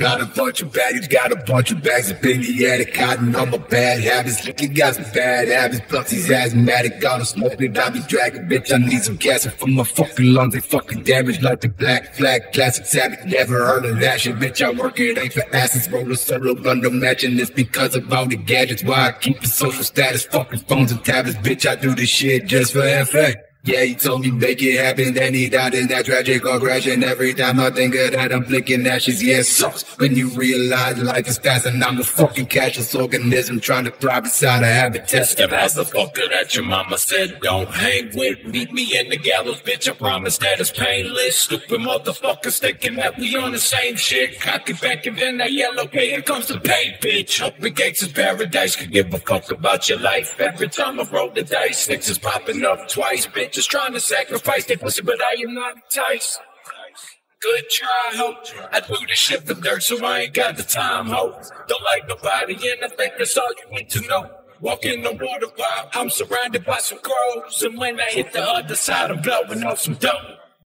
Got a bunch of baggage, got a bunch of bags of in the attic, hiding all my bad habits. Looking got some bad habits, plus he's asthmatic. Got a smoke I be dragging, bitch. I need some gas for my fucking lungs. They fucking damaged like the black flag. Classic savage, never heard of that shit, bitch. I work it ain't for asses. Roll a solo bundle matching this because of all the gadgets. Why I keep the social status, fucking phones and tablets, bitch. I do this shit just for effect. Yeah, he told me make it happen, then he died in that tragic. And every time I think of that, I'm blinking ashes. Yeah, sucks when you realize life is fast and I'm a fucking cashless organism trying to thrive inside a habitat. Step as the fucker that your mama said don't hang with. Meet me in the gallows, bitch. I promise that it's painless. Stupid motherfuckers thinking that we on the same shit. Cock it back and then that yellow pay. Here comes the pay, bitch. Open gates of paradise. Could give a fuck about your life. Every time I roll the dice, six is popping up twice, bitch. Just trying to sacrifice their pussy, but I am not enticed. Good try, hope. I do this shit for dirt, so I ain't got the time, hope. Don't like nobody, and I think that's all you need to know. Walk in the water while I'm surrounded by some crows. And when I hit the other side, I'm blowing off some dope.